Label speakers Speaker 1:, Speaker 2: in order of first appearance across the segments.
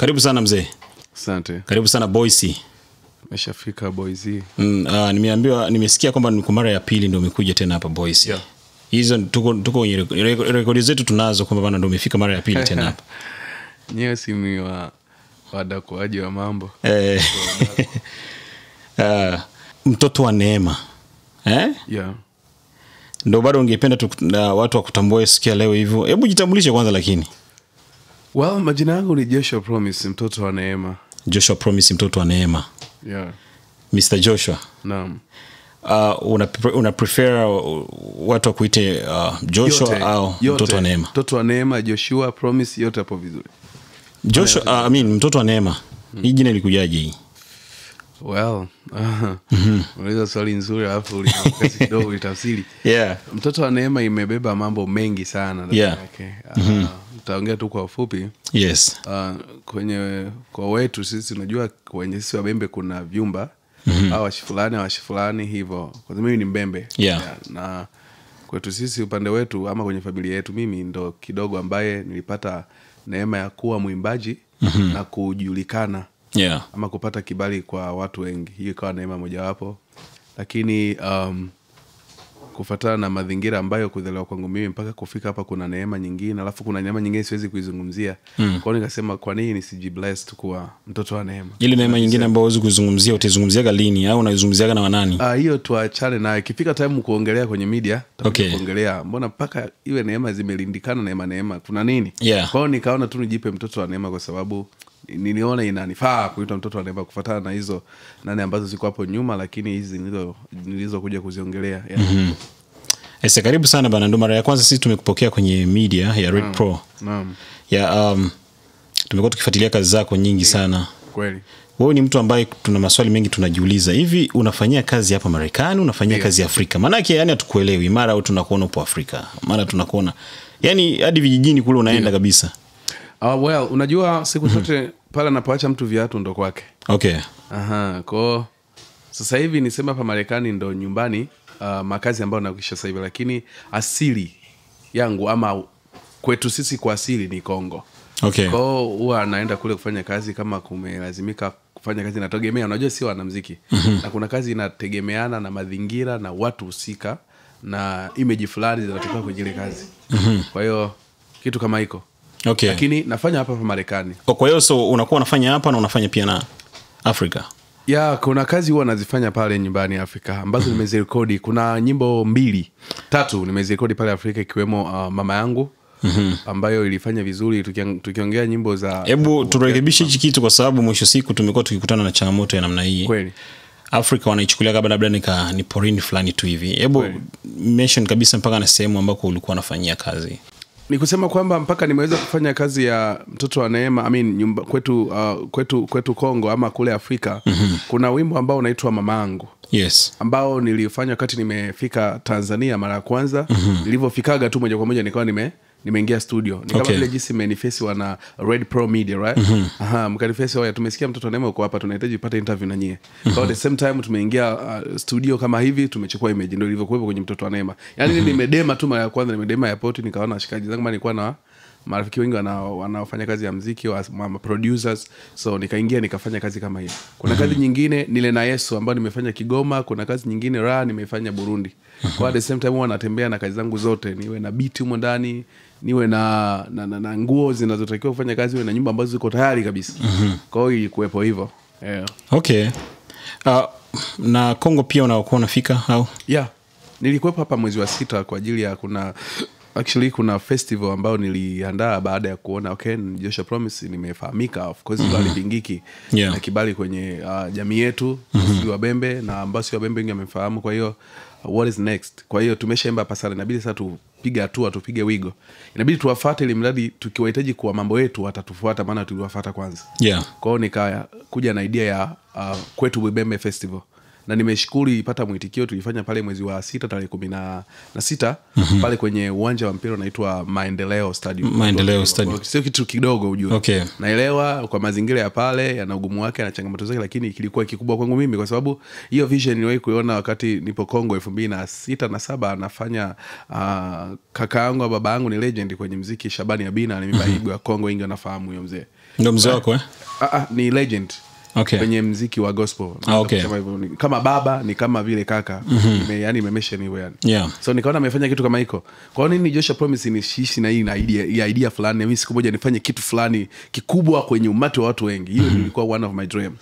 Speaker 1: karibu sana mzee.
Speaker 2: Asante.
Speaker 1: Karibu sana boisi
Speaker 2: meshafika boizi
Speaker 1: mm, uh, nimeambiwa nimesikia kwamba ni kwa mara ya pili ndo umekuja tena hapa boisi
Speaker 2: Yeah.
Speaker 1: hizo tuko tuko kwenye reko- reko- rekodi zetu tunazo kwamba bana ndo umefika mara ya pili tena hapa.
Speaker 2: Nyewe sini wa wadakuaji wa mambo.
Speaker 1: Eh, uh, mtoto wa neema. Eh?
Speaker 2: yeah.
Speaker 1: ndo bado ungependa tu, watu wakutambue sikia leo hivyo. Hebu jitambulishe kwanza lakini
Speaker 2: well majina yangu ni joshua promise mtoto wa neema.
Speaker 1: Joshua promise mtoto wa neema.
Speaker 2: Yeah.
Speaker 1: mr joshua.
Speaker 2: Naam.
Speaker 1: Uh, una, una prefer uh, watu wakuite uh, joshua
Speaker 2: Yote,
Speaker 1: au
Speaker 2: yote.
Speaker 1: mtoto wa neema?
Speaker 2: Mtoto wa neema joshua promise yote hapo vizuri.
Speaker 1: Joshua uh, I mean, mtoto wa neema. Hii jina ilikujaje hii
Speaker 2: well unaweza swali nzuri alafu kidogo litafsiri
Speaker 1: yeah.
Speaker 2: mtoto wa neema imebeba mambo mengi sana
Speaker 1: Yeah.
Speaker 2: yake uh, taongea tu kwa ufupi
Speaker 1: yes
Speaker 2: uh, kwenye kwa wetu sisi unajua kwenye sisi wabembe kuna vyumba mm-hmm. au washi fulani awashi fulani hivo kwa mimi ni mbembe
Speaker 1: yeah. Yeah.
Speaker 2: na kwetu sisi upande wetu ama kwenye familia yetu mimi ndo kidogo ambaye nilipata neema ya kuwa mwimbaji mm-hmm. na kujulikana
Speaker 1: yeah.
Speaker 2: ama kupata kibali kwa watu wengi. Hiyo ikawa neema mojawapo. Lakini um, kufatana na mazingira ambayo kuzaliwa kwangu mimi mpaka kufika hapa kuna neema nyingine alafu kuna neema nyingine siwezi kuizungumzia. Mm. kwao nikasema kwa nini nisijiblessed kuwa mtoto wa neema?
Speaker 1: Ile neema nyingine ambayo huwezi kuizungumzia utaizungumziaga lini? Au unaizungumziaga na wanani?
Speaker 2: Ah, hiyo tuachane na ikifika time kuongelea kwenye media
Speaker 1: Okay.
Speaker 2: kuongelea mbona mpaka iwe neema zimelindikana neema neema? Kuna nini?
Speaker 1: Yeah.
Speaker 2: kwao nikaona tu nijipe mtoto wa neema kwa sababu niliona inanifaa kuitwa mtoto wa neema kufatana na hizo nane ambazo ziko hapo nyuma lakini hizi nilizo- nilizokuja kuziongelea yeah. mm-hmm.
Speaker 1: Ese, karibu sana bana. Ndo mara ya kwanza sisi tumekupokea kwenye media ya red pro.
Speaker 2: Naam.
Speaker 1: Ya um, tumekuwa tukifuatilia kazi zako nyingi sana.
Speaker 2: Kweli.
Speaker 1: Wewe ni mtu ambaye tuna maswali mengi tunajiuliza. Hivi unafanyia kazi hapa marekani unafanyia
Speaker 2: yeah.
Speaker 1: kazi afrika? Maanake yani hatukuelewi. Mara au tunakuona upo afrika. Mara tunakuona. Yani hadi vijijini kule unaenda yeah. kabisa
Speaker 2: uh, well unajua siku zote pale anapoacha mtu viatu ndo kwake.
Speaker 1: Okay.
Speaker 2: Aha, kwao sasa hivi nisema hapa Marekani ndo nyumbani uh, makazi ambayo nakisha sasa hivi, lakini asili yangu ama kwetu sisi kwa asili ni Kongo.
Speaker 1: okay.
Speaker 2: Kwao huwa anaenda kule kufanya kazi kama kumelazimika kufanya kazi inategemea, unajua si wanamziki na kuna kazi inategemeana na mazingira na watu husika na image fulani zinatoka kwenye ile kazi. Kwa hiyo kitu kama hiko,
Speaker 1: okay.
Speaker 2: Lakini nafanya hapa hapa Marekani.
Speaker 1: kwa hiyo so unakuwa unafanya hapa na unafanya pia na afrika?
Speaker 2: Ya kuna kazi huwa nazifanya pale nyumbani afrika ambazo nimezirekodi. Kuna nyimbo mbili tatu nimezirekodi pale afrika ikiwemo uh, mama yangu mm-hmm. ambayo ilifanya vizuri. Tukiongea nyimbo za
Speaker 1: hebu turekebishe hichi kitu kwa sababu mwisho siku tumekuwa tukikutana na changamoto ya namna hii.
Speaker 2: Kweli.
Speaker 1: Afrika wanaichukulia labda labda nika ni porini fulani tu hivi. Hebu mention kabisa mpaka na sehemu ambako ulikuwa unafanyia kazi
Speaker 2: ni kusema kwamba mpaka nimeweza kufanya kazi ya mtoto wa neema I mean, nyumba, kwetu, uh, kwetu kwetu kongo ama kule afrika mm-hmm. kuna wimbo ambao unaitwa mamaangu
Speaker 1: yes
Speaker 2: ambao nilifanya wakati nimefika tanzania mara ya kwanza mm-hmm. nilivyofikaga tu moja kwa moja nikawa nime nimeingia studio. Ni kama
Speaker 1: Okay.
Speaker 2: vile jinsi manifesti wana red pro media right? Mm-hmm. aha mkanifesti oya tumesikia mtoto nema uko hapa tunahitaji upate interview na nyie. Mm-hmm. kwa the same time tumeingia uh, studio kama hivi tumechukua image ndio ilivyokuwepo kwenye mtoto wa neema. Yani mm-hmm. nimedema tu mara ya kwanza nimedema airport nikaona washikaji zangu ma nilikuwa na marafiki wengi wanaofanya kazi ya mziki wa producers. So nikaingia nikafanya kazi kama hiyo. Kuna kazi nyingine nile na yesu ambayo nimefanya kigoma kuna kazi nyingine raha nimefanya burundi. Kwa at the same time huwa natembea na kazi zangu zote niwe na biti humo ndani niwe na, na, na, na nguo zinazotakiwa kufanya kazi iwe na nyumba ambazo ziko tayari kabisa. Kwa hiyo ilikuwepo hivyo. Yeah.
Speaker 1: okay. Uh, na congo pia unakuwa unafika au?
Speaker 2: Yeah. Nilikuwepo hapa mwezi wa sita kwa ajili ya kuna actually kuna festival ambayo niliandaa baada ya kuona okay Joshua Promise nimefahamika of course mm alipingiki
Speaker 1: Yeah.
Speaker 2: na kibali kwenye uh, jamii yetu mm-hmm. si wabembe na ambao si wabembe wengi wamefahamu kwa hiyo what is next? Kwa hiyo tumeshaemba pasara inabidi sasa tupige hatua tupige wigo. Inabidi tuwafate ili mradi tukiwahitaji kuwa mambo yetu watatufuata maana tuliwafata kwanza.
Speaker 1: Yeah.
Speaker 2: Kwao nikakuja na idea ya uh, kwetu bibembe festival na nimeshukuru ipata mwitikio tulifanya pale mwezi wa sita tarehe kumi na na sita mm-hmm. pale kwenye uwanja wa mpira unaitwa maendeleo stadium
Speaker 1: Maendeleo Stadium.
Speaker 2: sio kitu kidogo ujue
Speaker 1: Okay.
Speaker 2: naelewa kwa mazingira ya pale yana ugumu wake na changamoto zake lakini kilikuwa kikubwa kwangu mimi kwa sababu hiyo vision niliwahi kuiona wakati nipo kongo elfu mbili na sita na saba anafanya uh, kaka yangu baba yangu ni legend kwenye mziki shabani abina ni mimba mm-hmm. ya kongo wengi wanafahamu huyo mzee
Speaker 1: ndo mzee wako eh?
Speaker 2: ah, ah, ni legend
Speaker 1: okay.
Speaker 2: kwenye mziki wa gospel
Speaker 1: Ah, okay.
Speaker 2: Kama baba ni kama vile kaka mm-hmm. yani imemeshen hivyo yani
Speaker 1: yeah.
Speaker 2: so nikaona amefanya kitu kama hiko kwa hiyo nini joshua promise nishiishi na hii na idea, ya idea fulani mi siku moja nifanye kitu fulani kikubwa kwenye umati wa watu wengi hiyo mm-hmm. ilikuwa one of my dream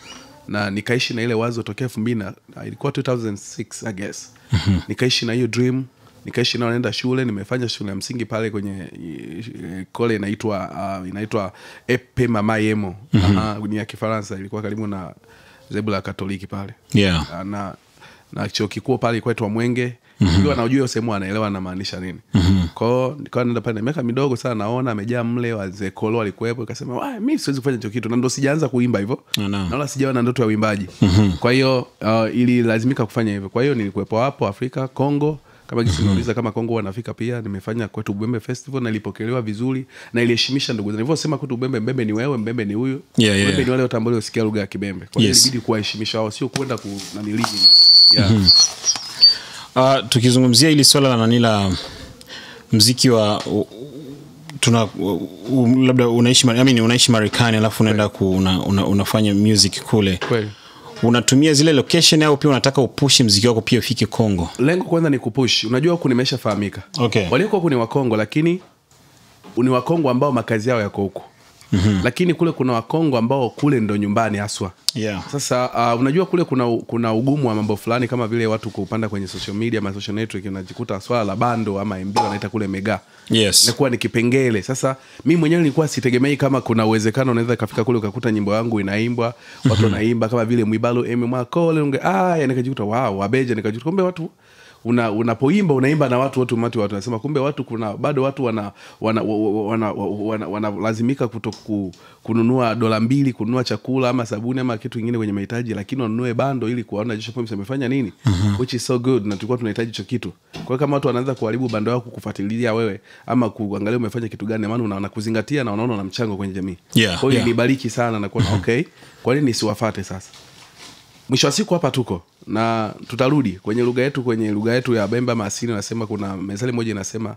Speaker 2: na nikaishi na ile wazo tokea elfu mbili na ilikuwa 2006 i guess mm-hmm. nikaishi na hiyo dream nikaishi nao naenda shule nimefanya shule ya msingi pale kwenye eh, kole inaitwa uh, inaitwa epe mama yemo mm-hmm. ni ya kifaransa ilikuwa karibu na zebu la katoliki pale
Speaker 1: yeah.
Speaker 2: uh, na na chuo kikuu pale ilikuwa itwa mwenge mm-hmm. naujua sehemu anaelewa namaanisha nini mm-hmm. kwao nikawa naenda pale miaka midogo sana naona amejaa mle wazekolo ikasema mi siwezi kufanya hicho kitu na ndo sijaanza kuimba hivyo
Speaker 1: Ah, naam.
Speaker 2: na sijawa na ndoto ya uimbaji mm-hmm. kwa hiyo uh, ililazimika kufanya hivyo kwa hiyo nilikuwepo hapo afrika congo kama gisi nauliza kama kongo wanafika pia nimefanya kwetu ubembe festival na ilipokelewa vizuri na iliheshimisha ndugu zangu nilivyosema kwetu ubembe mbembe ni wewe mbembe ni huyu.
Speaker 1: Yeah, yeah.
Speaker 2: mbembe ni wale wote ambao wasikia lugha ya kibembe. Kwa
Speaker 1: Yes.
Speaker 2: ilibidi kuwaheshimisha wao sio kwenda ku nanilii yeah.
Speaker 1: uh, tukizungumzia hili swala la nani la mziki wa u, tuna labda unaishi I mean, unaishi marekani alafu unaenda ku, una, una, unafanya music kule.
Speaker 2: Kweli
Speaker 1: unatumia zile location au pia unataka upushi mziki wako pia ufike kongo?
Speaker 2: Lengo kwanza ni kupush unajua huku nimeshafahamika.
Speaker 1: Okay.
Speaker 2: walioko huku ni wakongo lakini ni wakongo ambao makazi yao yako huku mm-hmm. lakini kule kuna wakongo ambao kule ndo nyumbani haswa
Speaker 1: yeah.
Speaker 2: sasa uh, unajua kule kuna kuna ugumu wa mambo fulani kama vile watu kupanda kwenye social media ma social network unajikuta swala la bando ama mb wanaita kule mega
Speaker 1: yes.
Speaker 2: inakuwa ni kipengele sasa mi mwenyewe nilikuwa sitegemei kama kuna uwezekano unaweza kafika kule ukakuta nyimbo yangu inaimbwa watu wanaimba kama vile mwibalo eme mwakole unge aya nikajikuta wow wabeja nikajikuta kumbe watu una unapoimba unaimba na watu wote umati watu nasema kumbe watu kuna bado watu wana wana wana, wana, wana, wana kuto ku, kununua dola mbili kununua chakula ama sabuni ama kitu kingine kwenye mahitaji lakini wanunue bando ili kuwaona Joshua Promise amefanya nini which is so good na tulikuwa tunahitaji hicho kitu. Kwa hiyo kama watu wanaanza kuharibu bando yako kufuatilia wewe ama kuangalia umefanya kitu gani maana unaona kuzingatia na unaona na mchango kwenye jamii.
Speaker 1: Yeah,
Speaker 2: kwa hiyo
Speaker 1: yeah.
Speaker 2: ilibariki sana na kuona okay kwa nini nisiwafate sasa mwisho wa siku hapa tuko na tutarudi kwenye lugha yetu kwenye lugha yetu ya bemba masini nasema kuna mezali moja inasema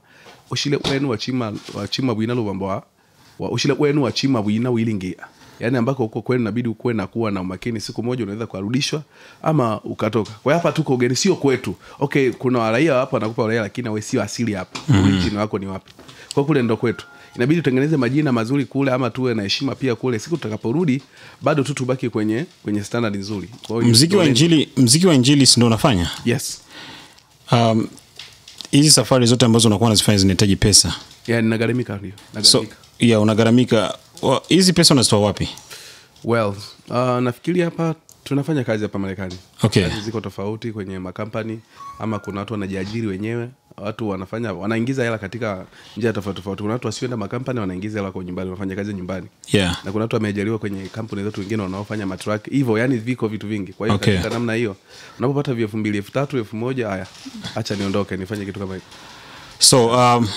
Speaker 2: ushile wenu wachima wachima bwina lubamboa wa ushile wenu wachima bwina wilingia. Yaani ambako uko kwenu inabidi ukuwe na kuwa na umakini. Siku moja unaweza kuarudishwa ama ukatoka. Kwa hapa tuko ugeni sio kwetu. Okay kuna waraia hapa nakupa uraia lakini wewe sio asili hapa. Mm-hmm. wako ni wapi? Kwa kule ndo kwetu inabidi utengeneze majina mazuri kule ama tuwe na heshima pia kule. Siku tutakaporudi bado tu tubaki kwenye kwenye standard nzuri.
Speaker 1: Mziki wa injili mziki wa injili sindo unafanya?
Speaker 2: Yes.
Speaker 1: Um, hizi safari zote ambazo unakuwa unazifanya zinahitaji pesa.
Speaker 2: Yeah, nagharimika ndio.
Speaker 1: So
Speaker 2: ya
Speaker 1: yeah, unagharamika hizi hizi pesa unazitoa wapi?
Speaker 2: Well uh, nafikiri hapa tunafanya kazi hapa marekani
Speaker 1: Okay.
Speaker 2: kazi ziko tofauti kwenye makampani ama kuna watu wanajiajiri wenyewe watu wanafanya wanaingiza hela katika njia tofauti tofauti kuna watu wasioenda makampani wanaingiza hela kwa nyumbani wanafanya kazi nyumbani
Speaker 1: yeah.
Speaker 2: na kuna watu wameajiriwa kwenye kampuni zetu wengine wanaofanya matrak hivyo yani viko vitu vingi kwa hiyo
Speaker 1: Okay.
Speaker 2: katika namna hiyo unapopata elfu mbili elfu tatu elfu moja haya hacha niondoke nifanye kitu kama hiyo
Speaker 1: so um,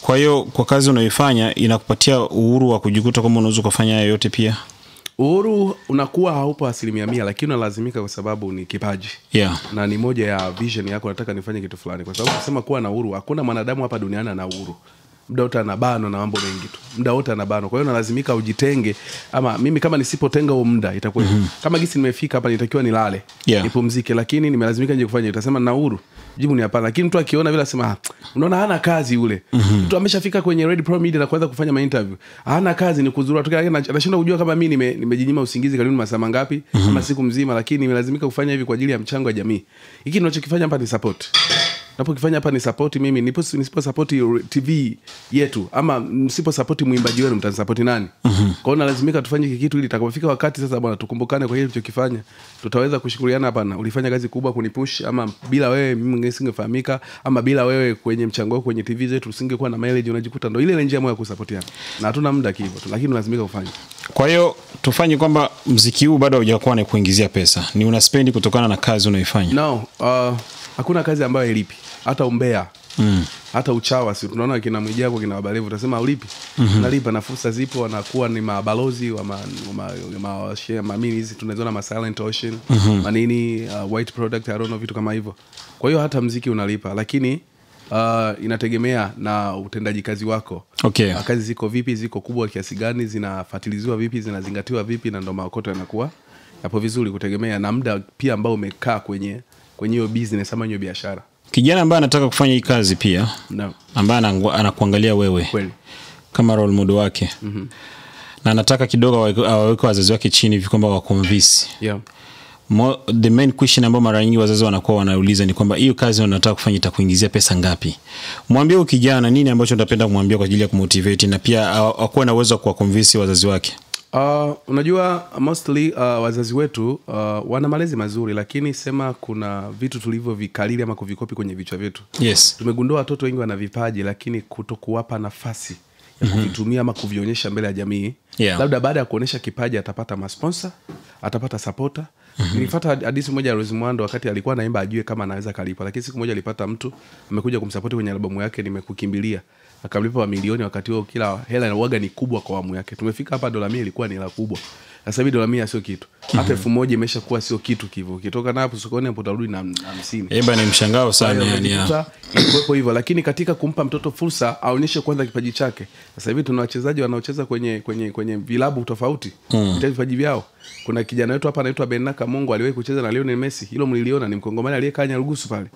Speaker 1: kwa hiyo kwa kazi unayoifanya inakupatia uhuru wa kujikuta kwamba unaweza ukafanya haya yote pia
Speaker 2: uhuru unakuwa haupo asilimia mia lakini unalazimika kwa sababu ni kipaji.
Speaker 1: Yeah.
Speaker 2: na ni moja ya vision yako nataka nifanye kitu fulani. Kwa sababu kusema kuwa na uhuru hakuna mwanadamu hapa duniani ana uhuru muda wote anabanwa na mambo mengi tu. Muda wote anabanwa kwa hiyo nalazimika ujitenge ama mimi kama nisipotenga huo muda itakuwa mm-hmm. kama gisi nimefika hapa nitakiwa nilale
Speaker 1: Yeah.
Speaker 2: nipumzike. Lakini nimelazimika nje kufanya. Utasema na uhuru jibu ni hapana. Lakini mtu akiona vile asema "Ah, unaona hana kazi ule mm-hmm. mtu ameshafika kwenye Red Pro Media na kuanza kufanya mainterview hana kazi ni kuzurua tu. Kujua kama mimi nime- usingizi karibu masaa mangapi mm-hmm. ama siku mzima. Lakini nimelazimika kufanya hivi kwa ajili ya mchango wa jamii. Hiki ninachokifanya hapa ni support napokifanya hapa ni sapoti mimi. Nisiposapoti nisipo sapoti tv yetu. Ama msiposapoti mwimbaji wenu mtanisapoti nani? Mm-hmm. kwao nalazimika tufanye hiki kitu ili itakapofika wakati sasa bwana tukumbukane kwa hili tulichokifanya. Tutaweza kushukuriana hapana ulifanya kazi kubwa kunipush ama bila wewe mimi singefahamika ama bila wewe kwenye mchango wako kwenye tv zetu usingekuwa na mileage unajikuta ndo ile ile njia moja ya kusapotiana na hatuna muda kivo tu lakini unalazimika kufanya
Speaker 1: kwa hiyo tufanye kwamba mziki huu bado haujakuwa na kuingizia pesa. Ni unaspendi kutokana na kazi unaoifanya
Speaker 2: no uh, hakuna kazi ambayo ilipi hata umbea mm. hata uchawa si tunaona kina mwijako kina wabalevu utasema ulipi mm-hmm. nalipa na fursa zipo wanakuwa ni mabalozi mamini hizi tunaziona ma silent ocean mm-hmm. manini uh, white product arono vitu kama hivyo kwa hiyo hata mziki unalipa lakini uh, inategemea na utendaji kazi wako
Speaker 1: okay
Speaker 2: uh, kazi ziko vipi ziko kubwa kiasi gani zinafatiliziwa vipi zinazingatiwa vipi na ndo maokoto yanakuwa yapo vizuri kutegemea na muda pia ambao umekaa kwenye kwenye hiyo business ama hiyo biashara
Speaker 1: kijana ambaye anataka kufanya hii kazi pia
Speaker 2: no.
Speaker 1: ambaye anakuangalia wewe
Speaker 2: kweli
Speaker 1: kama role model wake mm-hmm. na anataka kidogo awawe- awaweke wazazi wake chini hivi kwamba wakomvisi
Speaker 2: yeah.
Speaker 1: Mo, the main question ambayo mara nyingi wazazi wanakuwa wanauliza ni kwamba hiyo kazi unataka kufanya itakuingizia pesa ngapi mwambie huyu kijana nini ambacho utapenda kumwambia kwa ajili ya kumotivate na pia akuwe na uwezo wa kuwakonvinsi wazazi wake
Speaker 2: Uh, unajua mostly uh, wazazi wetu uh, wana malezi mazuri lakini sema kuna vitu tulivyovikalili ama kuvikopi kwenye vichwa vyetu.
Speaker 1: Yes.
Speaker 2: Tumegundua watoto wengi wana vipaji lakini kuto kuwapa nafasi ya kuvitumia ama kuvionyesha mbele ya jamii.
Speaker 1: Yeah.
Speaker 2: labda baada ya kuonyesha kipaji atapata masponsa atapata sapota nilifata hadisi moja ya Rose mwando wakati alikuwa naimba ajue kama anaweza kalipa lakini siku moja alipata mtu amekuja kumsapoti kwenye albamu yake nimekukimbilia akamlipa mamilioni wakati huo kila hela inauaga ni kubwa kwa awamu yake. Tumefika hapa dola mia ilikuwa ni hela kubwa. Sasa hivi dola mia sio kitu. Hata elfu moja imesha kuwa sio kitu kivo ukitoka napo sokoni hapo utarudi na na hamsini
Speaker 1: eba ni mshangao sana yani, ya.
Speaker 2: Ilikuwepo hivyo. Lakini katika kumpa mtoto fursa aonyeshe kwanza kipaji chake. Sasa hivi tuna wachezaji wanaocheza kwenye kwenye kwenye vilabu tofauti. Mm. vipaji vyao. Kuna kijana wetu hapa anaitwa benaka mungu aliwahi kucheza na lionel messi. Hilo mliliona ni mkongomani aliyekaa nyarugusu pale.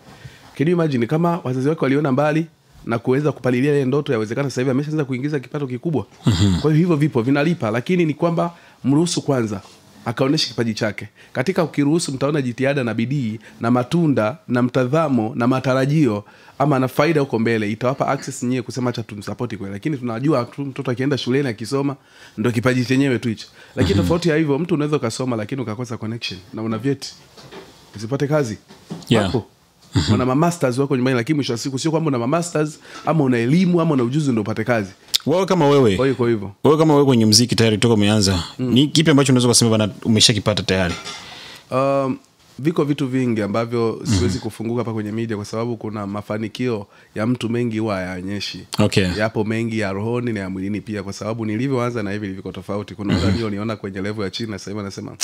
Speaker 2: Can you imagine? Kama wazazi wake waliona mbali na kuweza kupalilia ile ndoto yawezekana sasa hivi ameshaanza kuingiza kipato kikubwa. Mm-hmm. kwa hiyo hivyo vipo vinalipa lakini ni kwamba mruhusu kwanza akaonyesha kipaji chake. Katika ukiruhusu mtaona jitihada na bidii na matunda na mtazamo na matarajio ama na faida huko mbele itawapa access nyie kusema acha tumsapoti kweli. Lakini tunajua tu mtoto akienda shuleni akisoma ndo kipaji chenyewe tu hicho. Lakini tofauti ya hivyo mtu unaweza ukasoma lakini ukakosa connection na una vyeti usipate kazi.
Speaker 1: Yeah.
Speaker 2: Wapo. una mamasters wako nyumbani lakini mwisho wa siku sio kwamba una mamasters ama una elimu ama una ujuzi ndo upate kazi.
Speaker 1: Wewe kama
Speaker 2: kwa
Speaker 1: wewe
Speaker 2: hiyo kwa hivyo
Speaker 1: wewe kama wewe kwenye mziki tayari toka umeanza mm. ni kipi ambacho unaweza kusema bana umeshakipata tayari?
Speaker 2: Um, viko vitu vingi ambavyo siwezi kufunguka hapa kwenye media kwa sababu kuna mafanikio ya mtu mengi huwa hayaonyeshi.
Speaker 1: Okay.
Speaker 2: Yapo mengi ya rohoni na ya mwilini pia kwa sababu nilivyoanza na hivi liviko tofauti. Kuna wale walioniona kwenye level ya chini na sasa hivi anasema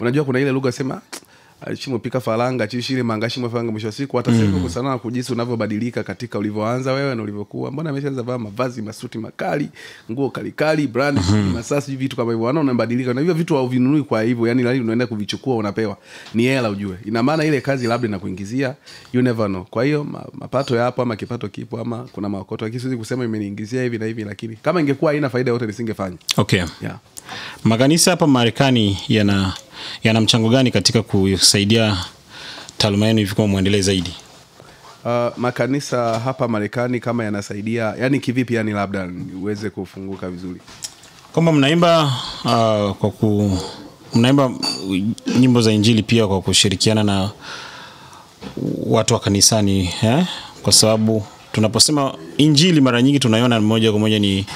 Speaker 2: unajua kuna ile lugha sema chimopika faranga chishile manga chimwefanga mwisho wa siku hata sasa hivi kusana na kujisi unavyobadilika katika ulivyoanza wewe na ulivyokuwa. Mbona ameshaanza vaa mavazi masuti makali nguo kalikali brand mm. masasi vitu kama hivyo. Wana unabadilika na hivyo vitu hauvinunui kwa hivyo yani lali unaenda kuvichukua unapewa. Ni hela ujue. Ina maana ile kazi labda inakuingizia you never know. Kwa hiyo ma, mapato yapo ama kipato kipo ama kuna maokoto lakini siwezi kusema imeniingizia hivi na hivi lakini kama ingekuwa haina faida yote nisingefanya.
Speaker 1: Okay.
Speaker 2: Yeah.
Speaker 1: Makanisa hapa marekani yana yana mchango gani katika kusaidia taaluma yenu hivi kuwa mwendelee zaidi
Speaker 2: Uh, makanisa hapa Marekani kama yanasaidia yani kivipi yani labda uweze kufunguka vizuri
Speaker 1: kwamba mnaimba uh, kwa ku mnaimba nyimbo za injili pia kwa kushirikiana na watu wa kanisani eh? kwa sababu tunaposema injili mara nyingi tunaiona moja kwa moja ni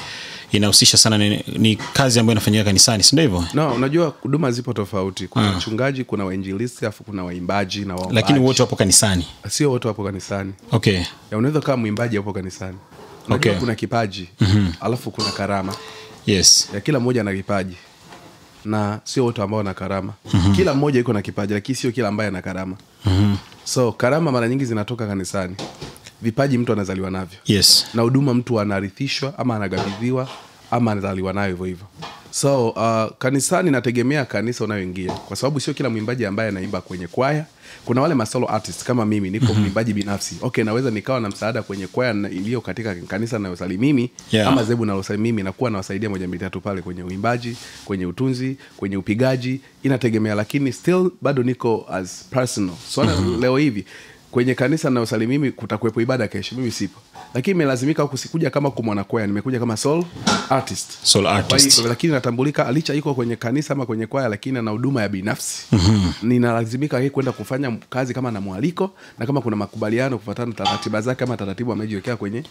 Speaker 1: inahusisha sana ni, ni kazi ambayo inafanyika kanisani sindio hivyo?
Speaker 2: No unajua huduma zipo tofauti. Kuna wachungaji kuna wainjilisti alafu kuna waimbaji na waombaji.
Speaker 1: Lakini wote wapo kanisani?
Speaker 2: Sio wote wapo kanisani.
Speaker 1: Okay.
Speaker 2: Unaweza kama mwimbaji hapo kanisani. Unajua
Speaker 1: Okay.
Speaker 2: kuna kipaji mm-hmm. alafu kuna karama.
Speaker 1: Yes.
Speaker 2: Ya kila mmoja ana kipaji. Na sio wote ambao wana karama. Mm-hmm. kila mmoja iko na kipaji lakini sio kila ambaye ana karama. Mm-hmm. so karama mara nyingi zinatoka kanisani vipaji mtu anazaliwa navyo.
Speaker 1: Yes.
Speaker 2: Na huduma mtu anarithishwa ama anagabidhiwa ama anazaliwa nayo hivyo hivyo. So uh, kanisani nategemea kanisa unayoingia. Kwa sababu sio kila mwimbaji ambaye anaimba kwenye kwaya. Kuna wale masolo artist kama mimi niko mm-hmm. mwimbaji binafsi. Okay naweza nikawa na msaada kwenye kwaya iliyo katika kanisa nayosali mimi
Speaker 1: Yeah.
Speaker 2: ama zebu nalosali mimi nakuwa nawasaidia moja mbili tatu pale kwenye uimbaji kwenye utunzi kwenye upigaji. Inategemea lakini still bado niko as personal. So mm-hmm. leo hivi kwenye kanisa nayosali mimi kutakuwepo ibada kesho mimi sipo. Lakini imelazimika huku sikuja kama kumwanakwaya nimekuja kama soul artist.
Speaker 1: Soul
Speaker 2: Kwa
Speaker 1: artist.
Speaker 2: hiyo, lakini natambulika licha iko kwenye kanisa ama kwenye kwaya lakini ana huduma ya binafsi. Mm-hmm. ninalazimika kwenda kufanya kazi kama na mwaliko na kama kuna makubaliano kufuatana na taratiba zake ama taratibu amejiwekea kwenye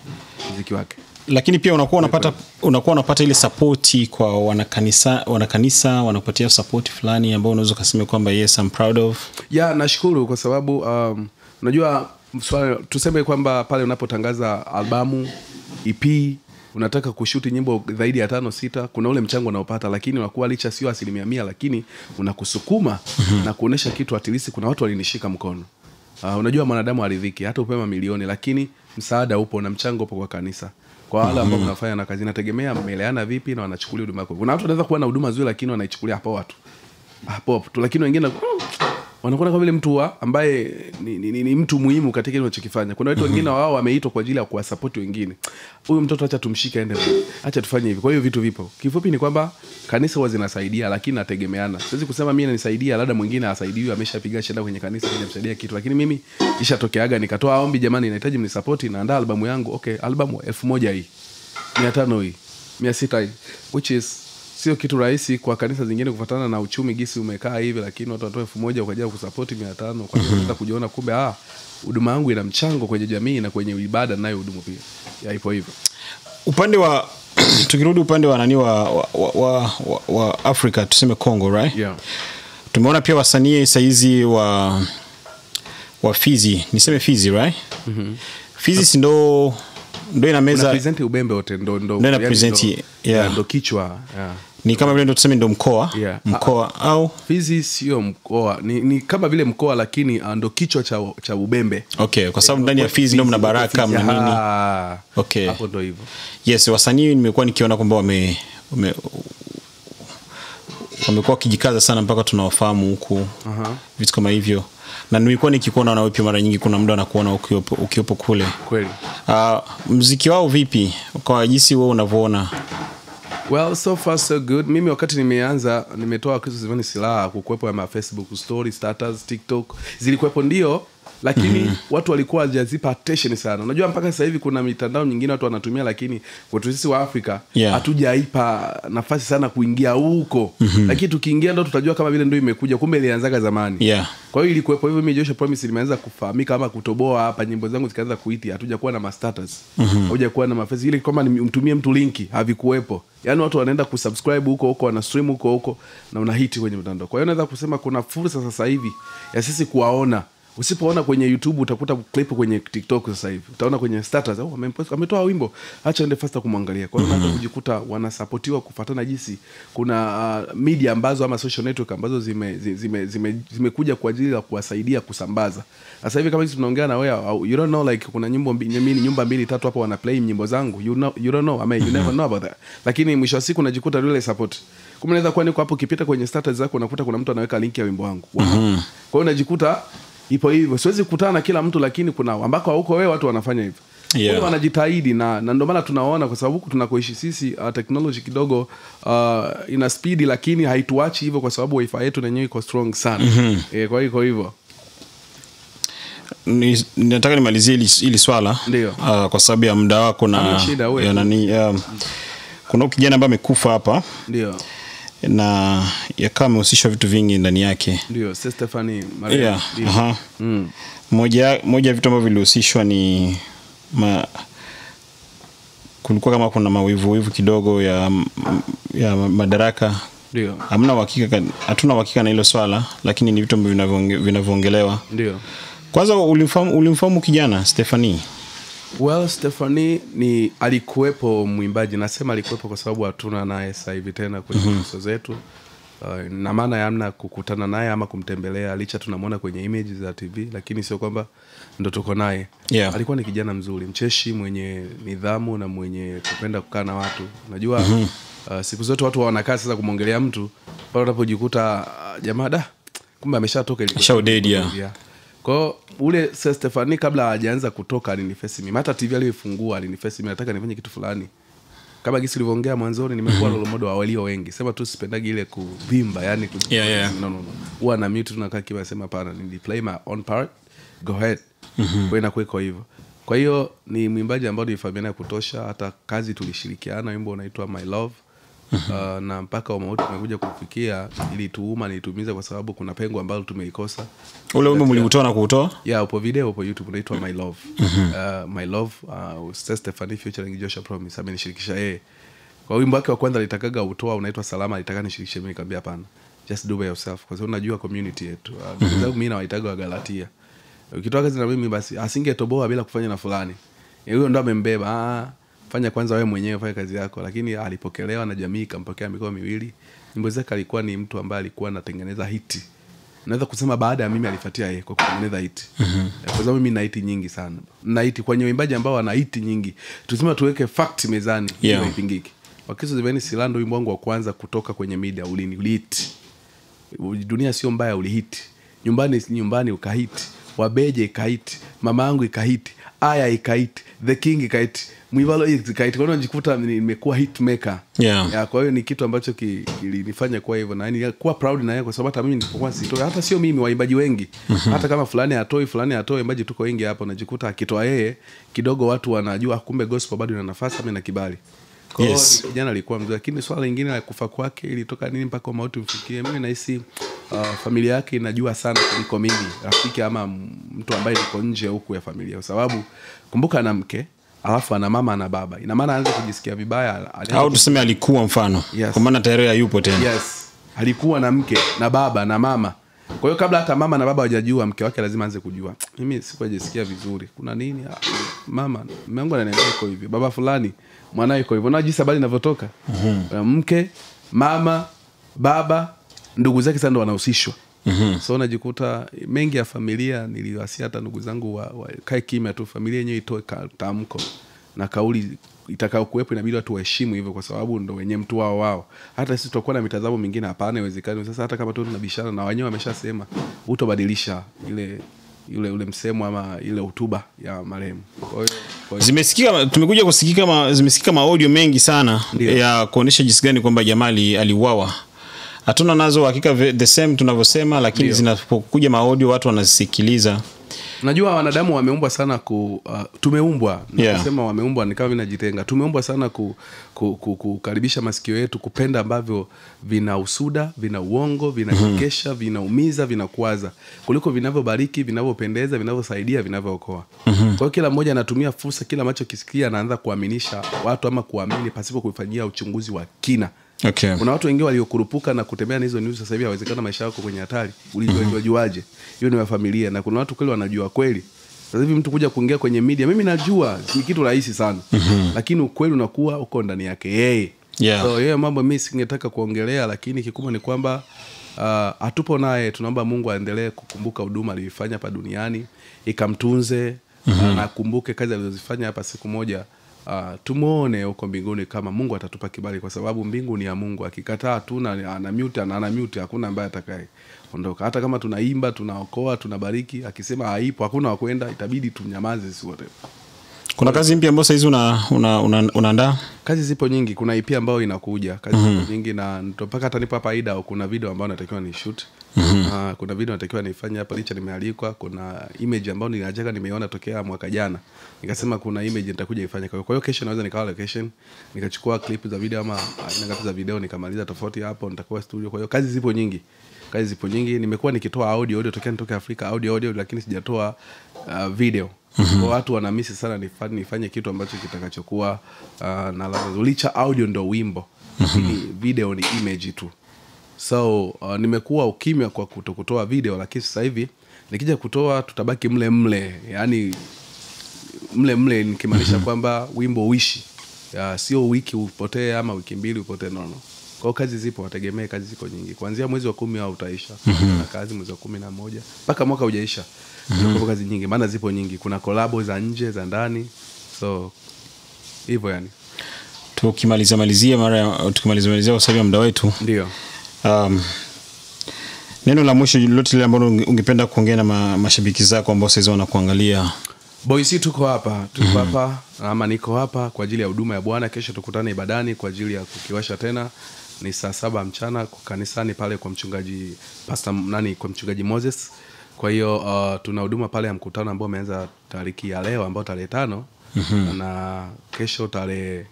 Speaker 2: mziki wake.
Speaker 1: Lakini pia unakuwa unapata unakuwa unapata ile sapoti kwa wanakanisa wanakanisa wanakupatia sapoti fulani ambao unaweza ukasema kwamba yes I'm proud of.
Speaker 2: Ya nashukuru kwa sababu um, unajua swala tuseme kwamba pale unapotangaza albamu ep unataka kushuti nyimbo zaidi ya tano sita kuna ule mchango unaopata lakini unakuwa licha sio asilimia mia lakini unakusukuma na kuonyesha kitu atilisi kuna watu walinishika mkono. Uh, unajua mwanadamu aridhiki hata upewe mamilioni lakini msaada upo na mchango upo kwa kanisa. Kwa wale ambao mnafanya na kazi inategemea vipi na wanachukulia huduma yako kuna watu wanaweza kuwa na huduma zuri lakini wanaichukulia hapo watu. Hapo tu lakini wengine wanakuwa kama vile mtu wa ambaye ni, ni, ni, ni mtu muhimu katika ile unachokifanya. Kuna watu wengine wao wameitwa kwa ajili ya kuwasapoti wengine. Huyu mtoto acha tumshike aende acha tufanye hivi. Kwa hiyo vitu vipo. Kifupi ni kwamba kanisa huwa zinasaidia lakini nategemeana siwezi kusema mimi nanisaidia labda mwingine asaidiwi ameshapiga shenda kwenye kanisa hajamsaidia kitu. Lakini mimi ishatokeaga nikatoa ombi jamani nahitaji mnisapoti naandaa albamu yangu. Okay albamu elfu moja hii. Mia tano hii. Mia sita hii. Which is sio kitu rahisi kwa kanisa zingine kufatana na uchumi gisi umekaa hivi lakini watu watoa elfu moja kwa kusapoti mia tano. Kwa hiyo unaweza kujiona kumbe ah huduma yangu ina mchango kwenye jamii na kwenye ibada nayo hudumu pia. Yaipo hivyo.
Speaker 1: Upande wa tukirudi upande wa nani wa, wa, wa, wa, wa africa tuseme congo right?
Speaker 2: Yeah.
Speaker 1: tumeona pia wasanii saizi wa wa fizi. Niseme fizi right? Mm-hmm. fizi sindo ndo ndo ina meza
Speaker 2: ubembe wote ndo ndo
Speaker 1: Ndo ndo,
Speaker 2: ndo,
Speaker 1: ndo,
Speaker 2: ndo-
Speaker 1: ndo,
Speaker 2: ndo kichwa yeah.
Speaker 1: Ni kama vile ndo tuseme ndo mkoa
Speaker 2: Yeah.
Speaker 1: mkoa au?
Speaker 2: Fizi sio mkoa. Ni, ni kama vile mkoa lakini uh, ndo kichwa cha, cha ubembe.
Speaker 1: Okay kwa sababu ndani ya fizi ndo mna baraka mna nini? Okay.
Speaker 2: hapo ndo hivyo.
Speaker 1: Yes wasanii nimekuwa nikiona kwamba wame, wame wamekuwa wakijikaza sana mpaka tunawafahamu huku.
Speaker 2: Uh-huh.
Speaker 1: vitu kama hivyo. Na nimekuwa nikikuona na pia mara nyingi kuna muda anakuona ukiwepo, ukiwepo kule.
Speaker 2: Kweli.
Speaker 1: Uh, mziki wao vipi? Kwa jinsi wewe unavyoona
Speaker 2: well so far so good. Mimi wakati nimeanza nimetoa zivani silaha kukuwepo ya ma facebook story status tiktok zilikuwepo ndio lakini mm-hmm. watu walikuwa wajazipa attention sana. Unajua mpaka sasa hivi kuna mitandao nyingine watu wanatumia lakini kwetu sisi wa afrika hatujaipa Yeah. nafasi sana kuingia huko. Mm-hmm. lakini tukiingia ndo tutajua kama vile ndo imekuja kumbe ilianzaga zamani.
Speaker 1: Yeah.
Speaker 2: Kwa hiyo ilikuwepo hivyo mi Joshua Promise limeanza kufahamika ama kutoboa hapa nyimbo zangu zikaanza kuiti hatuja kuwa na mastatus mm-hmm. hauja kuwa na mafesi ile kwamba nimtumie mtu linki havikuwepo. Yaani watu wanaenda kusubscribe huko huko wana stream huko huko na unahiti kwenye mtandao. Kwa hiyo naweza kusema kuna fursa sasa hivi ya sisi kuwaona usipoona kwenye youtube utakuta clip kwenye tiktok sasa hivi. Utaona kwenye status oh, ametoa wimbo. Hacha ende fasta kumwangalia. Kwa hiyo mm-hmm. kujikuta wanasapotiwa kufatana jinsi kuna uh, media ambazo ama social network ambazo zimekuja zime, zime, zime zimekuja kwa ajili ya kuwasaidia kusambaza. Sasa hivi kama sisi tunaongea na wewe au- you don't know like kuna nyimbo mbili mimi nyumba mbili tatu hapo wana play nyimbo zangu. You, know, you don't know I mean, you never know about that. Lakini mwisho wa siku unajikuta ile support. Kumbe naweza kuwa niko hapo ukipita kwenye status zako unakuta kuna mtu anaweka link ya wimbo wangu. Wow. kwa hiyo unajikuta ipo hivyo. Siwezi kukutana na kila mtu lakini kuna ambako hauko wewe watu wanafanya hivyo.
Speaker 1: Yeah.
Speaker 2: Wanajitahidi na, na ndio maana tunaona kwa sababu huku tunakoishi sisi uh, technology kidogo uh, ina spidi lakini haituachi hivyo kwa sababu wifi yetu nenyewe iko strong sana. Mm-hmm. e, kwa hiyo hivyo.
Speaker 1: Ni- nataka nimalizie hili, swala. Uh, kwa sababu ya muda wako na nani um, kuna kijana ambaye amekufa hapa.
Speaker 2: Ndio
Speaker 1: na yakawa amehusishwa vitu vingi ndani yake.
Speaker 2: Ndio Stephanie Maria.
Speaker 1: Yeah, aha.
Speaker 2: Mm.
Speaker 1: moja moja ya vitu ambavyo vilihusishwa ni ma, kulikuwa kama kuna mawivuwivu kidogo ya, ya madaraka.
Speaker 2: Ndio.
Speaker 1: Hamna uhakika hatuna uhakika na hilo swala lakini ni vitu ambavyo vinavyoongelewa.
Speaker 2: Ndio.
Speaker 1: Kwanza ulimfahamu ulimfahamu kijana stephanie
Speaker 2: well Stephanie ni alikuwepo mwimbaji nasema alikuwepo kwa sababu hatuna naye sasa hivi tena kwenye mm zetu uh, na maana ya amna kukutana naye ama kumtembelea licha tunamwona kwenye image za tv lakini sio kwamba ndo tuko naye
Speaker 1: Yeah.
Speaker 2: alikuwa ni kijana mzuri mcheshi mwenye nidhamu na mwenye kupenda kukaa na watu unajua mm-hmm. uh, siku zote watu wanakaa sasa kumwongelea mtu pale unapojikuta uh, jamaa da kumbe ameshatoka.
Speaker 1: Yeah.
Speaker 2: Kwao ule Sir Stephanie kabla hajaanza kutoka alinifesi mimi. Hata tv aliyoifungua alinifesi mimi nataka nifanye kitu fulani. Kama gisi ulivyoongea mwanzoni nimekuwa role model wa walio wengi. Sema tu sipendagi ile kuvimba yani ku...
Speaker 1: Yeah, yeah.
Speaker 2: no, no, no. huwa na mute tunakaa kiwa sema pana ni play my own part. Go ahead. Mm-hmm. kwa hivyo. Kwa hiyo ni mwimbaji ambao nilifahamiana ya kutosha hata kazi tulishirikiana wimbo unaitwa my love Uh, na mpaka umauti umekuja kufikia ili tuuma nitumiza kwa sababu kuna pengo ambalo tumeikosa.
Speaker 1: Ule wimbo mliutoa na kuutoa?
Speaker 2: Yeah upo video upo youtube unaitwa my love. Uh, my love uh, Stephanie featuring Joshua Promise amenishirikisha yeye. Kwa wimbo wake wa kwanza alitakaga utoa unaitwa salama alitaka nishirikishe mimi nikamwambia hapana just do by yourself kwa sababu unajua community yetu. Uh, sababu zangu mimi nawaitaga wa Galatia. Ukitoa kazi na mimi basi asingetoboa bila kufanya na fulani. Eh, huyo ndo amembeba ah, fanya kwanza wewe mwenyewe fanya kazi yako. Lakini alipokelewa na jamii ikampokea mikoa miwili. Nyimbo zake alikuwa ni mtu ambaye alikuwa anatengeneza hiti. Naweza kusema baada ya mimi alifuatia yeye kwa kutengeneza hiti. Mm-hmm. kwa sababu mimi na hiti nyingi sana. Na hiti kwenye waimbaji ambao wana hiti nyingi tusema tuweke fact mezani
Speaker 1: Yeah.
Speaker 2: ili haipingiki. Wakiso ziveni silando wimbo wangu wa kwanza kutoka kwenye media ulini ulihiti. Dunia sio mbaya ulihiti. Nyumbani nyumbani ukahiti. Wabeje ikahiti. Mama yangu ikahiti. Aya ikahiti. The king ikahiti mwivalo ikahiti kwa hiyo najikuta nimekuwa hitmaker
Speaker 1: Yeah.
Speaker 2: ya, kwa hiyo ni kitu ambacho kilinifanya ki- kuwa hivyo na yani kuwa proud na yeye kwa sababu hata mimi nilipokuwa sitoi hata sio mimi waimbaji wengi mm-hmm. hata kama fulani atoi fulani atoi waimbaji tuko wengi hapo najikuta akitoa yeye kidogo watu wanajua kumbe gospel bado ina nafasi ama ina kibali kwa
Speaker 1: Yes.
Speaker 2: kijana alikuwa mzuri lakini swala lingine la kufa kwake ilitoka nini mpaka mauti mfikie mimi nahisi uh, familia yake inajua sana kuliko mimi rafiki ama mtu ambaye niko nje huku ya familia kwa sababu kumbuka na mke alafu ana mama na baba. Ina maana aanze kujisikia vibaya
Speaker 1: au tuseme alikuwa mfano.
Speaker 2: Yes.
Speaker 1: kwa maana tayari hayupo tena.
Speaker 2: Yes. Alikuwa na mke na baba na mama. Kwa hiyo kabla hata mama na baba wajajua mke wake lazima aanze kujua. Mimi sikujisikia vizuri. Kuna nini? Ah, mama mmeangu ananiambia iko hivyo. Baba fulani mwanae iko hivyo. Na jinsi habari inavyotoka. Mm-hmm. mke mama baba ndugu zake sasa ndo wanahusishwa mm-hmm. so najikuta mengi ya familia niliwasia hata ndugu zangu wakae wa, kimya tu familia yenyewe itoe tamko. Na kauli itakao kuwepo inabidi watu waheshimu hivyo kwa sababu ndo wenye mtu wao wao. Hata sisi tutakuwa na mitazamo mingine hapana iwezekani sasa hata kama tu tunabishana na wenyewe wameshasema utobadilisha ile yule ule msemo ama ile hotuba ya marehemu.
Speaker 1: Zimesikika tumekuja kusikika ma, zimesikika maaudio mengi sana
Speaker 2: Ndiyo.
Speaker 1: ya kuonyesha jinsi gani kwamba jamaa ali- aliuawa hatuna nazo hakika the same tunavyosema lakini zinapokuja maaudio watu wanasikiliza
Speaker 2: najua wanadamu wameumbwa sana ku uh, tumeumbwa.
Speaker 1: Nasema
Speaker 2: Yeah. wameumbwa ni kama vinajitenga tumeumbwa sana ku, ku, ku, kukaribisha masikio yetu kupenda ambavyo vina usuda vina uongo vinachekesha mm-hmm. vinaumiza vinakuaza kuliko vinavyobariki vinavyopendeza vinavyosaidia vinavyookoa. Mm-hmm. kwa hiyo kila mmoja anatumia fursa kila ambacho kisikia anaanza kuaminisha watu ama kuamini pasipo kuifanyia uchunguzi wa kina
Speaker 1: okay.
Speaker 2: kuna watu wengine waliokurupuka na kutembea na hizo news sasa hivi hawezekana maisha yako kwenye hatari ulijuajuaje hiyo ni wa familia na kuna watu kweli wanajua kweli sasa hivi mtu kuja kuingia kwenye media mimi najua ni kitu rahisi sana mm-hmm. lakini ukweli unakuwa uko ndani yake yeye
Speaker 1: Yeah.
Speaker 2: so yeye mambo mi singetaka kuongelea lakini kikubwa ni kwamba uh, hatupo naye tunaomba mungu aendelee kukumbuka huduma aliyoifanya hapa duniani ikamtunze mm-hmm. na akumbuke kazi alizozifanya hapa siku moja uh, tumwone huko mbinguni kama mungu atatupa kibali kwa sababu mbingu ni ya mungu. Akikataa tu na ana mute ana ana hakuna ambaye atakaye ondoka hata kama tunaimba tunaokoa tunabariki akisema haipo hakuna wakwenda itabidi tunyamaze sisi wote.
Speaker 1: Kuna kazi mpya ambayo sahizi unaandaa una, una, una
Speaker 2: kazi zipo nyingi. Kuna ip ambayo inakuja. Kazi mm-hmm. nyingi na mpaka hata nipo hapa idao kuna video ambayo natakiwa ni shoot mm-hmm. uh, kuna video natakiwa nifanye hapa licha nimealikwa kuna image ambayo ninachaka nimeiona tokea mwaka jana. Nikasema kuna image nitakuja ifanye. Kwa hiyo kesho naweza nikawa location nikachukua clip za video ama aina ngapi za video nikamaliza tofauti hapo nitakuwa studio. Kwa hiyo kazi zipo nyingi. Kazi zipo nyingi. Nimekuwa nikitoa audio audio tokea nitoke afrika audio audio lakini sijatoa uh, video. Mm-hmm. kwa watu wanamisi sana nifanye, nifanye kitu ambacho kitakachokuwa uh, na licha audio ndo wimbo lakini video ni image tu so uh, nimekuwa ukimya kwa kutokutoa video lakini sasa hivi nikija kutoa tutabaki mle mle. Yani mle mle nikimaanisha kwamba wimbo uishi. Uh, sio wiki upotee ama wiki mbili upotee nono kwao kazi zipo wategemee kazi ziko nyingi. Kuanzia mwezi wa kumi au utaisha. Mm-hmm. na kazi mwezi wa kumi na moja mpaka mwaka ujaisha. Mm-hmm. kazi nyingi maana zipo nyingi. Kuna kolabo za nje za ndani. So hivyo yani.
Speaker 1: Tukimalizia malizia mara ya- tukimalizia malizia kwa sababu ya muda wetu.
Speaker 2: Ndio
Speaker 1: um, neno la mwisho lolote lile ambalo ungependa kuongea na ma, mashabiki zako ambao saizi wanakuangalia?
Speaker 2: Boisi tuko hapa. Tuko hapa ama niko hapa kwa ajili ya huduma ya bwana. Kesho tukutane ibadani kwa ajili ya kukiwasha tena. Ni saa saba mchana kwa kanisani pale kwa mchungaji pasta nani kwa mchungaji moses. Kwa hiyo uh, tuna huduma pale ya mkutano ambao umeanza tariki ya leo ambao tarehe tano. Mm-hmm. na kesho tarehe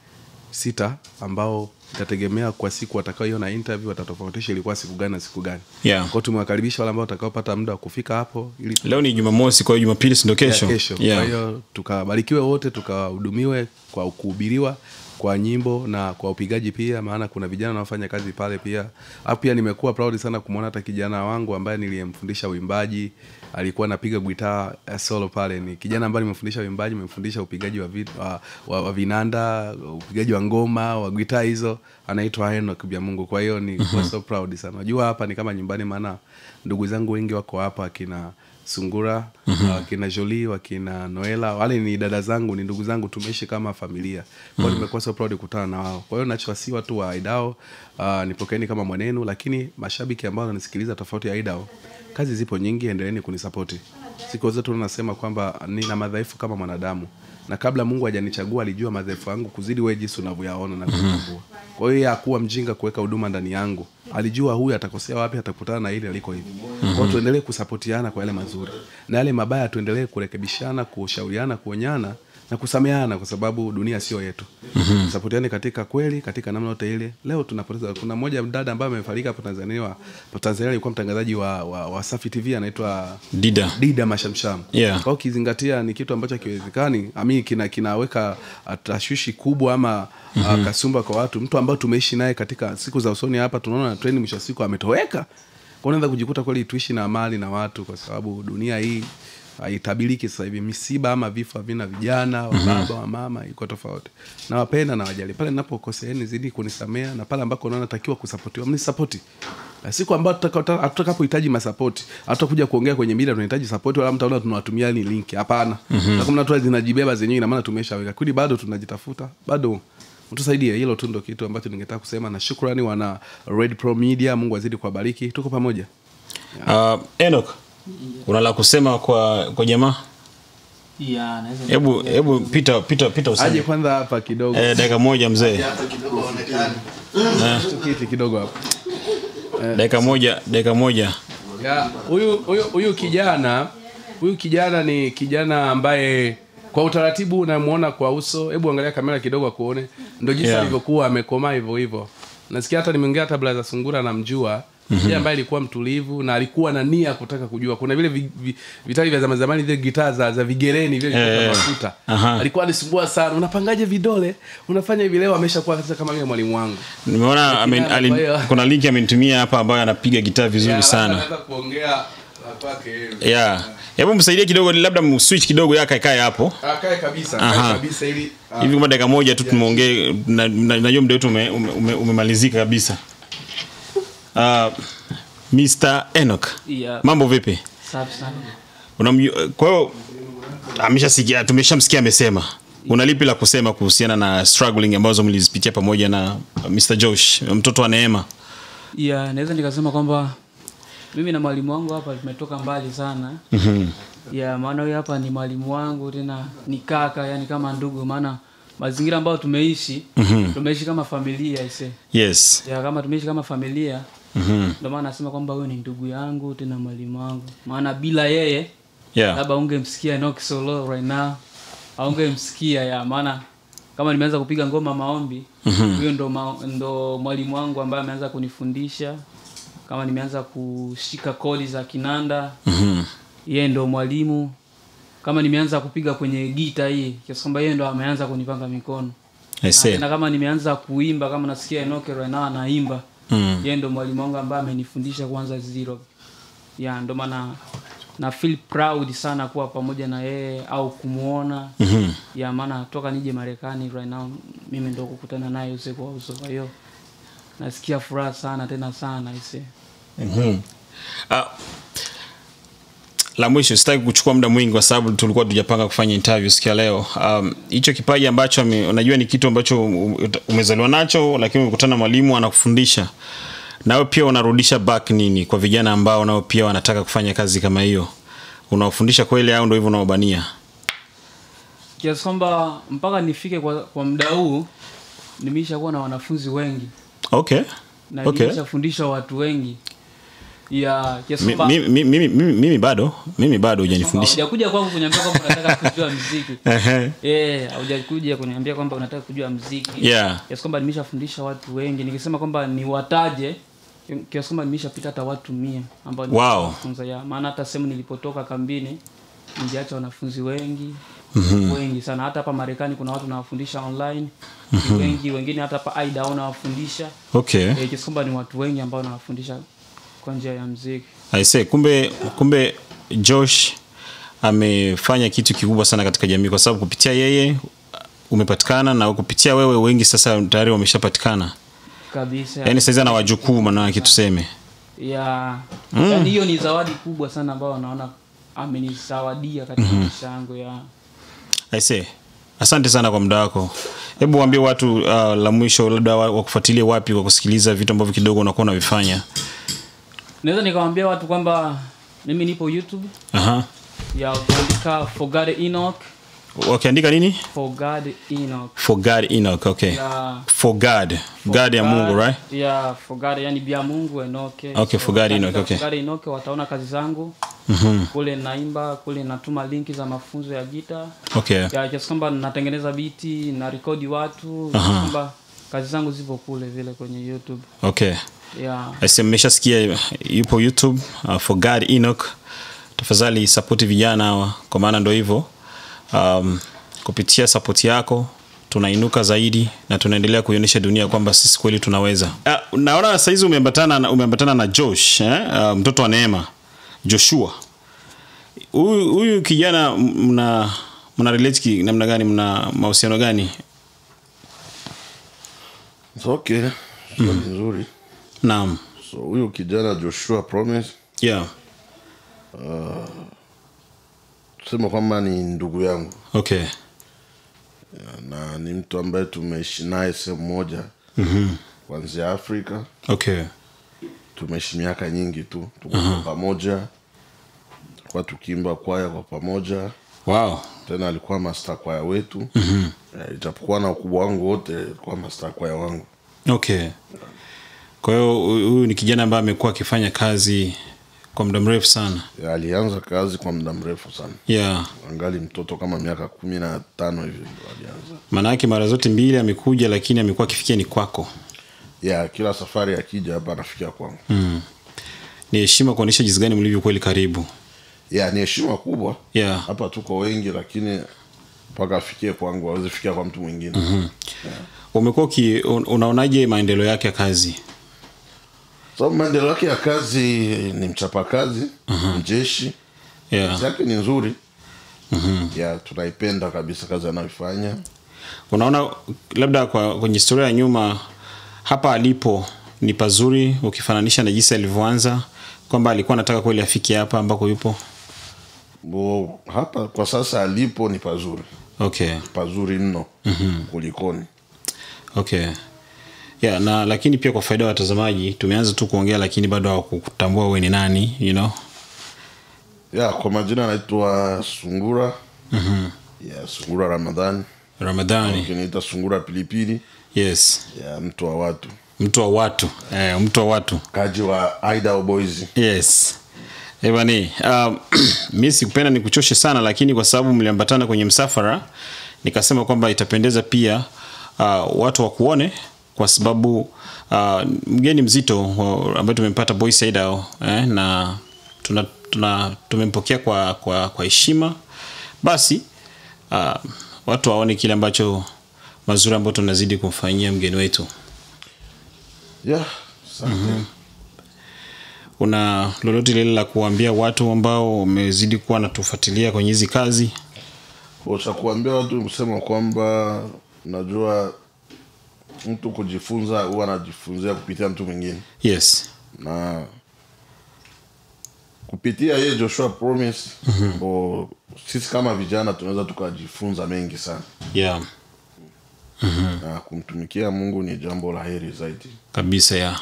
Speaker 2: sita ambao itategemea kwa siku watakaoiona interview watatofautisha ilikuwa siku gani na siku gani
Speaker 1: Yeah.
Speaker 2: kwao tumewakaribisha wale ambao watakaopata muda wa kufika hapo ili
Speaker 1: leo ni jumamosi kwa hiyo jumapili sindo kesho
Speaker 2: yeah, kesho
Speaker 1: Yeah.
Speaker 2: kwa hiyo tukabarikiwe wote tukahudumiwe kwa kuhubiriwa kwa nyimbo na kwa upigaji pia maana kuna vijana wanaofanya kazi pale pia au pia nimekuwa proud sana kumwona hata kijana wangu ambaye niliyemfundisha uimbaji alikuwa anapiga gitaa eh, solo pale. Ni kijana ambaye nimemfundisha uimbaji nimemfundisha upigaji wa, vi, wa, wa, wa vinanda upigaji wa ngoma wa gitaa hizo. Anaitwa Enoch bya Mungu kwa hiyo ni so proud sana. Najua hapa ni kama nyumbani maana ndugu zangu wengi wako hapa akina sungura mm-hmm. wakina joli wakina noela. Wale ni dada zangu ni ndugu zangu tumeishi kama familia. Kwao mm -hmm. nimekuwa so proud kukutana na wao. Kwa hiyo nachowasi watu wa idao uh, nipokeeni kama mwanenu lakini mashabiki ambao wananisikiliza tofauti ya idao kazi zipo nyingi endeleeni kunisapoti. Siku zote tunasema kwamba nina madhaifu kama mwanadamu na kabla mungu hajanichagua alijua madhaifu yangu kuzidi wewe jinsi unavyoyaona na kutambua kwa hiyo yeye hakuwa mjinga kuweka huduma ndani yangu. Alijua huyu atakosea wapi atakutana na ile aliko hivi. Kwa hiyo tuendelee kusapotiana kwa yale mazuri. Na yale mabaya tuendelee kurekebishana kushauriana kuonyana na kusameana kwa sababu dunia sio yetu. Mm-hmm. sapotiane katika kweli katika namna yote ile. Leo tunapoteza kuna mmoja mdada ambaye amefariki hapa tanzania. Tanzania alikuwa mtangazaji wa, wa, wa safi tv anaitwa
Speaker 1: dida.
Speaker 2: Dida mashamsham.
Speaker 1: Yeah.
Speaker 2: kwa kizingatia ukizingatia ni kitu ambacho kiwezekani ami kina, kinaweka uh, tashwishi kubwa ama mm-hmm. kasumba kwa watu. Mtu ambao tumeishi naye katika siku za usoni hapa tunaona treni mwisho wa siku ametoweka. Kwa unaweza kujikuta kweli tuishi na mali na watu kwa sababu dunia hii haitabiriki sasa hivi. Misiba ama vifo havina vijana wa baba wa mama iko tofauti. Nawapenda na wajali. Pale napokoseeni zidi kunisamea na pale ambako naona takiwa kusapotiwa mnisapoti siku ambayo hatutakapohitaji tutakapohitaji masapoti hatutakuja kuongea kwenye mida tunahitaji sapoti wala mtaona tunawatumia ni link. Hapana. Mm-hmm. tu zinajibeba zenyewe ina maana tumeshaweka. Kweli bado tunajitafuta? Bado. Mtusaidie hilo tu ndo kitu ambacho ningetaka kusema na shukrani wana red pro media. Mungu azidi kuwabariki. Tuko pamoja. Yeah.
Speaker 1: uh, enok una la kusema kwa kwa jamaa?
Speaker 3: Ya naweza
Speaker 1: hebu hebu pita pita pita
Speaker 2: aje
Speaker 1: useme
Speaker 2: kwanza hapa kidogo.
Speaker 1: Eh, dakika moja mzee.
Speaker 2: Kiti kidogo hapa.
Speaker 1: Dakika moja dakika moja.
Speaker 2: Ya, huyu huyu huyu kijana huyu kijana ni kijana ambaye kwa utaratibu unamuona kwa uso. Hebu angalia kamera kidogo akuone. Ndo jinsi
Speaker 1: Yeah.
Speaker 2: alivyokuwa amekomaa hivyo hivyo. Nasikia hata nimeongea hata blaza sungura namjua mm-hmm. ambaye alikuwa mtulivu na alikuwa na nia kutaka kujua. Kuna vile vi, vi, vitali vya zamani zamani vile gitaa za, za vigereni vile yeah, mafuta.
Speaker 1: Uh-huh.
Speaker 2: alikuwa anisumbua sana. Unapangaje vidole? Unafanya hivi leo ameshakuwa kama vile mwalimu wangu.
Speaker 1: Nimeona kuna linki amenitumia hapa ambayo anapiga gitaa vizuri
Speaker 2: yeah,
Speaker 1: sana.
Speaker 2: kuongea
Speaker 1: yeah. Hebu msaidie kidogo labda mswitch kidogo yakaekae akae hapo.
Speaker 2: Akae kabisa akae kabisa ili ah,
Speaker 1: hivi kama dakika moja tu tumeongee na- na- najua muda wetu ume- ume- ume- umemalizika kabisa uh, mr Enoch.
Speaker 3: Yeah.
Speaker 1: mambo vipi?
Speaker 3: Safi sana.
Speaker 1: Unamju- kwa hiyo ameshasikia tumeshamsikia amesema. Una lipi la kusema kuhusiana na struggling ambazo mlizipitia pamoja na mr josh mtoto wa neema?
Speaker 3: Ya naweza nikasema kwamba mimi na mwalimu wangu hapa tumetoka mbali sana. Ya maana huyu hapa ni mwalimu wangu tena ni kaka yani kama ndugu maana mazingira ambayo tumeishi mm -hmm. tumeishi kama familia ise
Speaker 1: yes.
Speaker 3: Ya kama tumeishi kama familia
Speaker 1: Mhm.
Speaker 3: ndio maana nasema kwamba huyo ni ndugu yangu tena mwalimu wangu. Maana bila yeye
Speaker 1: yeah.
Speaker 3: labda ungemsikia Enoch Solo right now aungemsikia ya. Maana kama nimeanza kupiga ngoma maombi huyo ndo, ma, ndo mwalimu wangu ambaye ameanza kunifundisha. Kama nimeanza kushika kodi za kinanda
Speaker 1: Mhm.
Speaker 3: yeye ndo mwalimu. Kama nimeanza kupiga kwenye gita hii kiasi kwamba yeye ndo ameanza kunipanga mikono. Na kama nimeanza kuimba kama nasikia Enoch right now anaimba
Speaker 1: Mm.
Speaker 3: yeye ndo mwalimu wangu ambaye amenifundisha kwanza zero ya ndo maana na feel proud sana kuwa pamoja na yeye au kumwona
Speaker 1: -hmm.
Speaker 3: ya maana toka nije marekani right now mimi ndo kukutana naye use kwa uso kwa hiyo nasikia furaha sana tena sana ise
Speaker 1: mm-hmm. Ah, la mwisho sitaki kuchukua muda mwingi kwa sababu tulikuwa tujapanga kufanya interview siku ya leo. Um, hicho kipaji ambacho unajua ni kitu ambacho umezaliwa nacho lakini umekutana na mwalimu anakufundisha. Nawe pia unarudisha back nini kwa vijana ambao nao pia wanataka kufanya kazi kama hiyo? Unawafundisha kweli au ndio hivyo unaobania?
Speaker 3: Kiasi kwamba mpaka nifike kwa, kwa muda huu nimeisha kuwa na wanafunzi wengi.
Speaker 1: Okay.
Speaker 3: Na
Speaker 1: Okay.
Speaker 3: nimeshafundisha watu wengi ya kiasi
Speaker 1: Mi-
Speaker 3: kwamba
Speaker 1: mi- mi- mimi mimi- mimi bado mimi bado hujanifundisha
Speaker 3: hujakuja kwangu kuniambia kwamba unataka kujua mziki
Speaker 1: Ehe.
Speaker 3: Eh, haujakuja kuniambia kwamba unataka kujua mziki
Speaker 1: yeah
Speaker 3: kiasi kwamba nimeshafundisha watu wengi nikisema kwamba niwataje kiasi kwamba nimeshapita hata watu mia ambao
Speaker 1: Wow.
Speaker 3: ya maana hata sehemu nilipotoka kambini niliacha wanafunzi wengi mm-hmm. wengi sana hata hapa marekani kuna watu nawafundisha online -hmm. wengi wengine hata hapa aida nawafundisha
Speaker 1: okay
Speaker 3: e, kiasi kwamba ni watu wengi ambao nawafundisha kwa njia ya mziki
Speaker 1: say, kumbe kumbe josh amefanya kitu kikubwa sana katika jamii kwa sababu kupitia yeye umepatikana na kupitia wewe wengi sasa tayari wameshapatikana.
Speaker 3: Kabisa.
Speaker 1: Yaani saizi ana wajukuu manake tuseme
Speaker 3: ya. Yaani hiyo ni zawadi kubwa sana ambayo naona amenizawadia katika maisha yangu ya.
Speaker 1: I say, asante sana kwa muda wako. Hebu waambie watu uh, la mwisho labda wakufuatilie wapi kwa kusikiliza vitu ambavyo kidogo unakuwa unavifanya
Speaker 3: naweza nikawambia watu kwamba mimi nipo youtube.
Speaker 1: Aha.
Speaker 3: ya kuandika forgad Enoch.
Speaker 1: Wakiandika nini?
Speaker 3: For God Enoch.
Speaker 1: For god enoch okay.
Speaker 3: Ya.
Speaker 1: For god god ya mungu right?
Speaker 3: Ya forgad yani bia Mungu Enoke
Speaker 1: Okay, so, God Enoch, okay.
Speaker 3: forgad Enoch wataona kazi zangu.
Speaker 1: Mm-hmm.
Speaker 3: kule naimba kule natuma linki za mafunzo ya gita.
Speaker 1: Okay.
Speaker 3: Ya kiasi kwamba natengeneza biti na rekodi watu. Kwamba kazi zangu zipo kule vile kwenye youtube.
Speaker 1: Okay
Speaker 3: ya
Speaker 1: Asi mmeshasikia yupo youtube uh, for god enoch. Tafadhali sapoti vijana hawa kwa maana ndo hivyo. Um, kupitia sapoti yako tunainuka zaidi na tunaendelea kuionyesha dunia kwamba sisi kweli tunaweza. Uh, naona sahizi umeambatana na, umeambatana na josh eh? uh, mtoto wa neema joshua. Huyu huyu kijana mna mna relate ki- namna gani mna mahusiano gani?
Speaker 4: Okay. Mm. nzuri
Speaker 1: naam.
Speaker 4: So huyu kijana joshua promise
Speaker 1: yeah.
Speaker 4: uh, sema kwamba ni ndugu yangu.
Speaker 1: Okay.
Speaker 4: Na ni mtu ambaye tumeishi naye sehemu moja mm-hmm. kuanzia afrika.
Speaker 1: Okay.
Speaker 4: Tumeishi miaka nyingi tu tuko uh-huh. pamoja kwa tukiimba kwaya kwa pamoja.
Speaker 1: Wow.
Speaker 4: Tena alikuwa master kwaya wetu. Mm-hmm. ijapokuwa na ukubwa wangu wote alikuwa master kwaya wangu.
Speaker 1: Okay kwa hiyo huyu ni kijana ambaye amekuwa akifanya kazi kwa muda mrefu sana.
Speaker 4: Ya, alianza kazi kwa muda mrefu sana.
Speaker 1: Yeah.
Speaker 4: Angali mtoto kama miaka kumi na tano hivi alianza. alianza.
Speaker 1: Maanake mara zote mbili amekuja lakini amekuwa akifikia ni kwako.
Speaker 4: Ya kila safari akija hapa anafikia kwangu. Mm.
Speaker 1: ni heshima kuonyesha jinsi gani mlivyo kweli karibu.
Speaker 4: Ya ni heshima kubwa.
Speaker 1: Yeah.
Speaker 4: Hapa tuko wengi lakini mpaka afikie kwangu awezi fikia kwa mtu mwingine. Mm-hmm.
Speaker 1: umekuwa unaonaje maendeleo yake ya kazi
Speaker 4: sababu maendeleo yake ya kazi ni mchapakazi uh-huh. mjeshi kazi
Speaker 1: yeah.
Speaker 4: Yake ni nzuri. Uh-huh. ya tunaipenda kabisa kazi anayoifanya.
Speaker 1: Unaona labda kwa kwenye historia ya nyuma hapa alipo ni pazuri ukifananisha na jinsi alivyoanza kwamba alikuwa anataka kweli afiki hapa ambako yupo?
Speaker 4: Bo, hapa kwa sasa alipo ni pazuri.
Speaker 1: Okay.
Speaker 4: Pazuri mno. Mm-hmm. kulikoni.
Speaker 1: Okay yeah, na lakini pia kwa faida ya watazamaji tumeanza tu kuongea lakini bado hawakutambua wewe ni nani you know?
Speaker 4: Yeah, kwa majina anaitwa sungura. Mm-hmm. yeah, sungura ramadhani
Speaker 1: ramadhani.
Speaker 4: Ukiniita sungura pilipili.
Speaker 1: Yes.
Speaker 4: Yeah, mtu wa watu.
Speaker 1: Mtu wa watu. Eh, mtu wa watu.
Speaker 4: Kaji wa Idaho boys.
Speaker 1: Yes. Ebani um, mi sikupenda nikuchoshe sana lakini kwa sababu mliambatana kwenye msafara nikasema kwamba itapendeza pia uh, watu wakuone kwa sababu uh, mgeni mzito ambaye tumempata boy Idaho eh, na tuna, tuna tumempokea kwa kwa kwa heshima. Basi uh, watu waone kile ambacho mazuri ambayo tunazidi kumfanyia mgeni wetu.
Speaker 4: Yeah, mm -hmm.
Speaker 1: una lolote lile la kuambia watu ambao wamezidi kuwa natufuatilia kwenye hizi kazi?
Speaker 4: Utakuambia kuambia watu kusema kwamba najua mtu kujifunza huwa anajifunzia kupitia mtu mwingine.
Speaker 1: Yes.
Speaker 4: Na kupitia yeye joshua promise mm-hmm. sisi kama vijana tunaweza tukajifunza mengi sana.
Speaker 1: Yeah. Mm-hmm.
Speaker 4: na kumtumikia mungu ni jambo la heri zaidi.
Speaker 1: Kabisa ya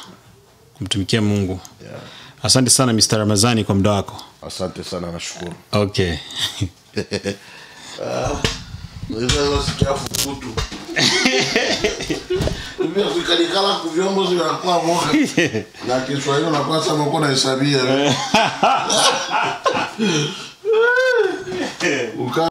Speaker 1: kumtumikia mungu.
Speaker 4: Yeah.
Speaker 1: asante sana mr ramazani kwa muda wako.
Speaker 4: Asante sana nashukuru.
Speaker 1: Okay.
Speaker 4: Sikia Ukalikala Naquele zinakuwa moka na não unakuwa a uko nahesabia uka